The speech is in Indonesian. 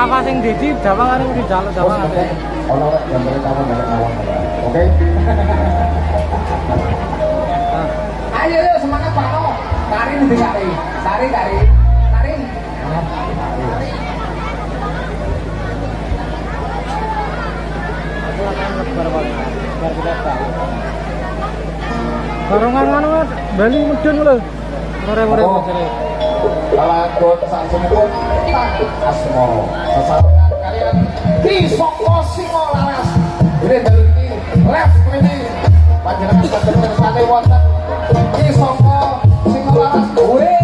sawah sing didi dawangane di jaluk dawangane. Ono yang pertama banyak awak. Oke. Ayo yuk semangat Pak No. Tarik nih kari. Tarik kari. Tarik. Barongan anu Bali mudun lho. Oh. Bojone. Lagun saksipun tak asmoro. Sesarengan kalian di Soko Singo Laras. Ini dari ini left ini panjenengan saged mirsani wonten di Soko Singo Laras.